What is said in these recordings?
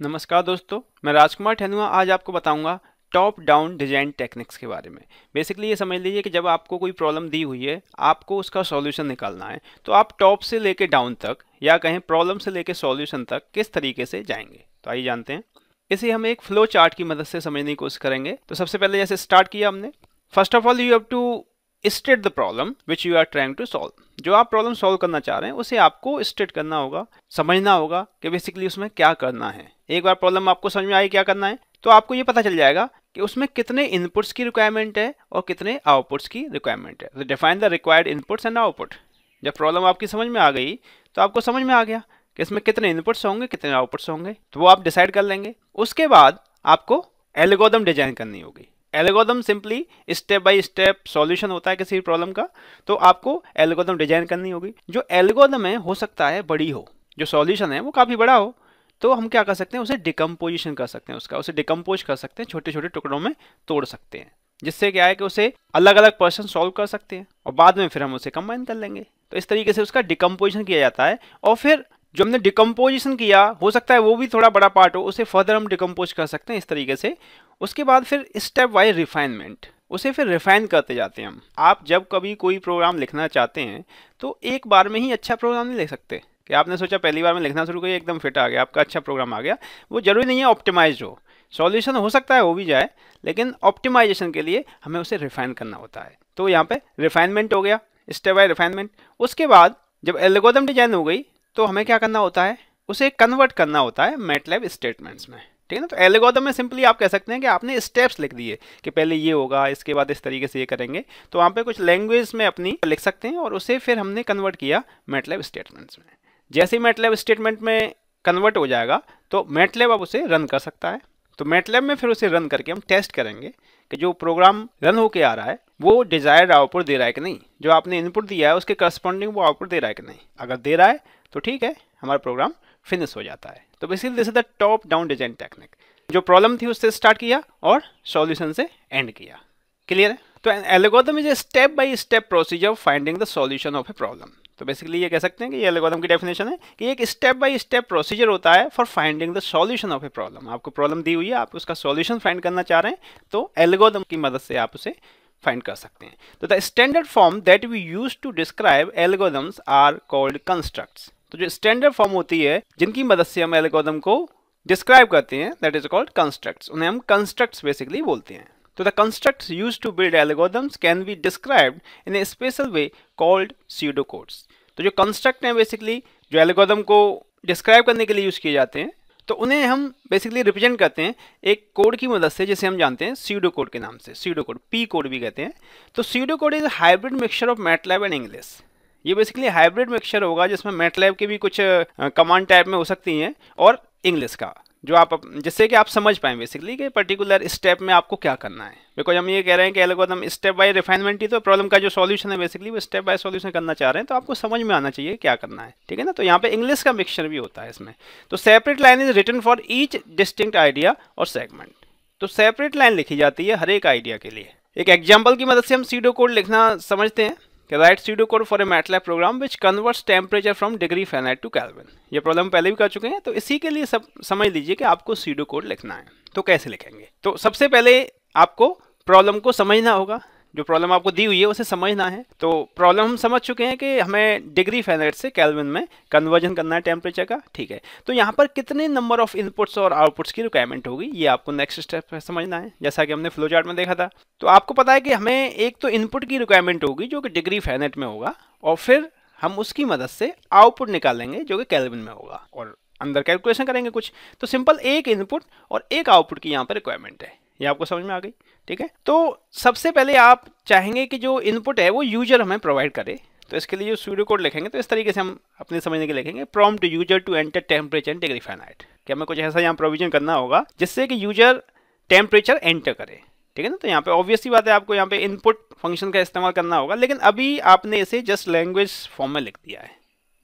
नमस्कार दोस्तों, मैं राजकुमार ठनुआ आज आपको बताऊँगा टॉप डाउन डिज़ाइन टेक्निक्स के बारे में। बेसिकली ये समझ लीजिए कि जब आपको कोई प्रॉब्लम दी हुई है, आपको उसका सॉल्यूशन निकालना है तो आप टॉप से लेके डाउन तक या कहें प्रॉब्लम से लेके सॉल्यूशन तक किस तरीके से जाएँगे। तो आइए जानते हैं। इसे हम एक फ्लो चार्ट की मदद से समझने की कोशिश करेंगे। तो सबसे पहले जैसे स्टार्ट किया हमने first of all you have to state the problem which you are trying to solve जो आप प्रॉब्लम सॉल्व करना चाह रहे हैं, उसे आपको स्टेट करना होगा, समझना होगा कि बेसिकली उसमें क्या करना है। एक बार प्रॉब्लम आपको समझ में आई क्या करना है तो आपको ये पता चल जाएगा कि उसमें कितने इनपुट्स की रिक्वायरमेंट है और कितने आउटपुट्स की रिक्वायरमेंट है। Define the required inputs and output जब प्रॉब्लम आपकी समझ में आ गई तो आपको समझ में आ गया कि इसमें कितने इनपुट्स होंगे, कितने आउटपुट्स होंगे। तो वो आप डिसाइड कर लेंगे। उसके बाद आपको एल्गोदम डिज़ाइन करनी होगी। Algorithm simply step by step solution होता है किसी प्रॉब्लम का तो आपको एल्गोदम डिज़ाइन करनी होगी। जो एल्गोदम है, हो सकता है बड़ी हो, जो सॉल्यूशन है वो काफ़ी बड़ा हो तो हम क्या कर सकते हैं, उसे डिकम्पोजिशन कर सकते हैं उसका, उसे डिकम्पोज कर सकते हैं छोटे छोटे टुकड़ों में तोड़ सकते हैं, जिससे क्या है कि उसे अलग अलग पर्सन सॉल्व कर सकते हैं, और बाद में फिर हम उसे कंबाइन कर लेंगे। तो इस तरीके से उसका डिकम्पोजिशन किया जाता है, और फिर जो हमने डिकम्पोजिशन किया, हो सकता है वो भी थोड़ा बड़ा पार्ट हो, उसे फर्दर हम डिकम्पोज कर सकते हैं इस तरीके से। उसके बाद फिर स्टेप वाइज रिफाइनमेंट उसे फिर रिफाइन करते जाते हैं हम। आप जब कभी कोई प्रोग्राम लिखना चाहते हैं तो एक बार में ही अच्छा प्रोग्राम नहीं लिख सकते। कि आपने सोचा पहली बार में लिखना शुरू किया, एकदम फिट आ गया, आपका अच्छा प्रोग्राम आ गया। वो ज़रूरी नहीं है ऑप्टिमाइज हो। सॉल्यूशन हो सकता है, हो भी जाए, लेकिन ऑप्टिमाइजेशन के लिए हमें उसे रिफाइन करना होता है। तो यहाँ पे रिफाइनमेंट हो गया स्टेप बाय रिफाइनमेंट उसके बाद जब एल्गोदम डिज़ाइन हो गई तो हमें क्या करना होता है? उसे कन्वर्ट करना होता है मेटलैब स्टेटमेंट्स में। ठीक है ना? तो एल्गोदम में सिंपली आप कह सकते हैं कि आपने स्टेप्स लिख दिए कि पहले ये होगा, इसके बाद इस तरीके से ये करेंगे। तो वहाँ पे कुछ लैंग्वेज में अपनी लिख सकते हैं और उसे फिर हमने कन्वर्ट किया मेटलैब स्टेटमेंट्स में। जैसे ही मेटलैब स्टेटमेंट में कन्वर्ट हो जाएगा तो मेटलैब अब उसे रन कर सकता है। तो मेटलैब में फिर उसे रन करके हम टेस्ट करेंगे कि जो प्रोग्राम रन होके आ रहा है, वो डिजायर्ड आउटपुट दे रहा है कि नहीं? जो आपने इनपुट दिया है, उसके करस्पॉन्डिंग वो आउटपुट दे रहा है कि नहीं? अगर दे रहा है तो ठीक है, हमारा प्रोग्राम फिनिश हो जाता है। तो basically this is the top down design technique जो प्रॉब्लम थी, उससे स्टार्ट किया और सॉल्यूशन से एंड किया। क्लियर है? तो algorithm is a step by step procedure finding the solution of a problem तो बेसिकली ये कह सकते हैं कि ये एल्गोरिथम की डेफिनेशन है कि एक स्टेप बाय स्टेप प्रोसीजर होता है for finding the solution of a problem आपको प्रॉब्लम दी हुई है, आप उसका सॉल्यूशन फाइंड करना चाह रहे हैं तो एल्गोरिथम की मदद से आप उसे फाइंड कर सकते हैं। तो the standard form that we use to describe algorithms are called constructs तो जो स्टैंडर्ड फॉर्म होती है, जिनकी मदद से हम एल्गोरिथम को डिस्क्राइब करते हैं दैट इज़ कॉल्ड कंस्ट्रक्ट्स उन्हें हम कंस्ट्रक्ट्स बेसिकली बोलते हैं। तो the constructs use to build algorithms can be described in a special way called pseudo codes तो जो कंस्ट्रक्ट हैं बेसिकली जो एल्गोरिथम को डिस्क्राइब करने के लिए यूज़ किए जाते हैं तो उन्हें हम बेसिकली रिप्रेजेंट करते हैं एक कोड की मदद से, जिसे हम जानते हैं सीडो कोड के नाम से सीडो कोड पी कोड भी कहते हैं। तो pseudo code is hybrid mixture of MATLAB and English ये बेसिकली हाइब्रिड मिक्सचर होगा, जिसमें मैटलैब के भी कुछ कमांड टाइप में हो सकती हैं, और इंग्लिश का। जो आप जिससे कि आप समझ पाए बेसिकली कि पर्टिकुलर स्टेप में आपको क्या करना है। बिकॉज़ हम ये कह रहे हैं कि एल्गोरिथम स्टेप बाय रिफाइनमेंट ही तो प्रॉब्लम का जो सॉल्यूशन है बेसिकली वो स्टेप बाय सॉल्यूशन करना चाह रहे हैं तो आपको समझ में आना चाहिए क्या करना है। ठीक है ना? तो यहाँ पे इंग्लिश का मिक्सचर भी होता है इसमें। तो separate line is written for each distinct idea और सेगमेंट तो सेपरेट लाइन लिखी जाती है हर एक आइडिया के लिए। एक एग्ज़ाम्पल की मदद से हम सीडो कोड लिखना समझते हैं। Write pseudo code for a MATLAB program which converts temperature from degree Fahrenheit to kelvin ये प्रॉब्लम पहले भी कर चुके हैं तो इसी के लिए सब, समझ लीजिए कि आपको सीडो कोड लिखना है। तो कैसे लिखेंगे? तो सबसे पहले आपको प्रॉब्लम को समझना होगा। जो प्रॉब्लम आपको दी हुई है, उसे समझना है। तो प्रॉब्लम हम समझ चुके हैं कि हमें डिग्री फेनेट से कैलविन में कन्वर्जन करना है टेम्परेचर का, ठीक है। तो यहाँ पर कितने नंबर ऑफ़ इनपुट्स और आउटपुट्स की रिक्वायरमेंट होगी, ये आपको नेक्स्ट स्टेप समझना है, जैसा कि हमने फ्लो चार्ट में देखा था। तो आपको पता है कि हमें एक तो इनपुट की रिक्वायरमेंट होगी, जो कि डिग्री फेनेट में होगा, और फिर हम उसकी मदद से आउटपुट निकालेंगे, जो कि कैलविन में होगा, और अंदर कैलकुलेशन करेंगे कुछ। तो सिंपल एक इनपुट और एक आउटपुट की यहाँ पर रिक्वायरमेंट है। ये आपको समझ में आ गई? ठीक है? तो सबसे पहले आप चाहेंगे कि जो इनपुट है, वो यूज़र हमें प्रोवाइड करे। तो इसके लिए जो स्टूडियो कोड लिखेंगे तो इस तरीके से हम अपने समझने के लिखेंगे to user to enter temperature degree Fahrenheit कि हमें कुछ ऐसा यहाँ प्रोविज़न करना होगा, जिससे कि यूज़र टेम्परेचर एंटर करे। ठीक है ना? तो यहाँ पे ऑब्वियस ही बात है, आपको यहाँ पे इनपुट फ़ंक्शन का इस्तेमाल करना होगा, लेकिन अभी आपने इसे जस्ट लैंग्वेज फॉर्म में लिख दिया है,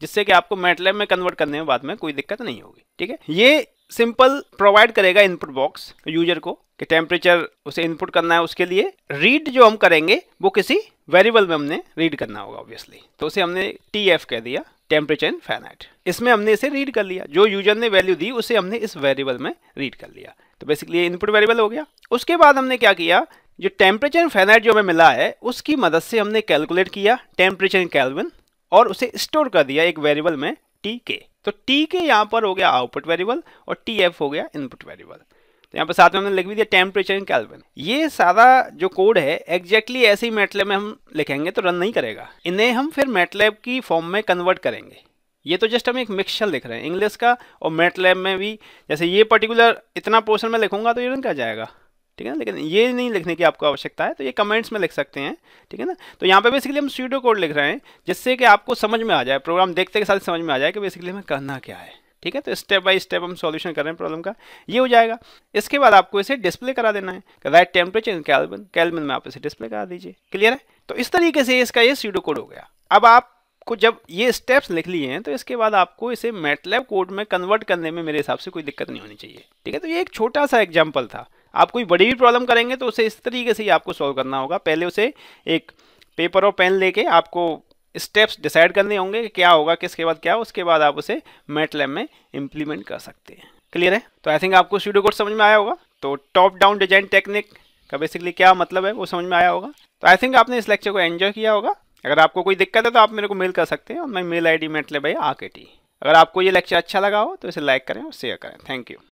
जिससे कि आपको मैटलैब में कन्वर्ट करने में बाद में कोई दिक्कत नहीं होगी। ठीक है? ये सिंपल प्रोवाइड करेगा इनपुट बॉक्स यूज़र को कि टेम्परेचर उसे इनपुट करना है उसके लिए। रीड जो हम करेंगे, वो किसी वेरिएबल में हमने रीड करना होगा ऑब्वियसली तो उसे हमने टी एफ़ कह दिया टेम्परेचर इन फैनाइट इसमें हमने इसे रीड कर लिया। जो यूज़र ने वैल्यू दी, उसे हमने इस वेरिएबल में रीड कर लिया। तो बेसिकली इनपुट वेरिएबल हो गया। उसके बाद हमने क्या किया? जो टेम्परेचर इन फैनाइट जो हमें मिला है, उसकी मदद से हमने कैलकुलेट किया टेम्परेचर इन कैलविन और उसे स्टोर कर दिया एक वेरिएबल में टी के तो टी के यहाँ पर हो गया आउटपुट वेरिएबल और टी एफ़ हो गया इनपुट वेरिएबल तो यहाँ पर साथ में हमने लिख भी दिया टेम्परेचर इन कैलविन ये सारा जो कोड है एग्जैक्टली ऐसे ही मेटलेब में हम लिखेंगे तो रन नहीं करेगा। इन्हें हम फिर मेटलेब की फॉर्म में कन्वर्ट करेंगे। ये तो जस्ट हम एक मिक्सचर लिख रहे हैं इंग्लिश का और मेटलेब में भी। जैसे ये पर्टिकुलर इतना पोर्शन में लिखूँगा तो ये रन कर जाएगा। ठीक है ना? लेकिन ये नहीं लिखने की आपको आवश्यकता है तो ये कमेंट्स में लिख सकते हैं, ठीक है ना? तो यहाँ पे बेसिकली हम स्यूडो कोड लिख रहे हैं, जिससे कि आपको समझ में आ जाए प्रोग्राम देखते के साथ समझ में आ जाए कि बेसिकली हमें करना क्या है, ठीक है? तो स्टेप बाय स्टेप हम सॉल्यूशन कर रहे हैं प्रॉब्लम का, ये हो जाएगा। इसके बाद आपको इसे डिस्प्ले करा देना है right temperature in kelvin kelvin में आप इसे डिस्प्ले करा दीजिए क्लियर है? तो इस तरीके से इसका ये सीडो कोड हो गया। अब आप को जब ये स्टेप्स लिख लिए हैं तो इसके बाद आपको इसे मेटलैब कोड में कन्वर्ट करने में मेरे हिसाब से कोई दिक्कत नहीं होनी चाहिए, ठीक है? तो ये एक छोटा सा एग्ज़ाम्पल था। आप कोई बड़ी भी प्रॉब्लम करेंगे तो उसे इस तरीके से ही आपको सॉल्व करना होगा। पहले उसे एक पेपर और पेन लेके आपको स्टेप्स डिसाइड करने होंगे कि क्या होगा, किसके बाद क्या उसके बाद आप उसे मेटलैब में इम्प्लीमेंट कर सकते हैं। क्लियर है? तो आई थिंक आपको स्टूडियो कोड समझ में आया होगा। तो टॉप डाउन डिज़ाइन टेक्निक का बेसिकली क्या मतलब है, वो समझ में आया होगा। तो आई थिंक आपने इस लेक्चर को एंजॉय किया होगा। अगर आपको कोई दिक्कत है तो आप मेरे को मेल कर सकते हैं और मैं मेल आई डी मेटले भाई आके टी अगर आपको ये लेक्चर अच्छा लगा हो तो इसे लाइक करें और शेयर करें। Thank you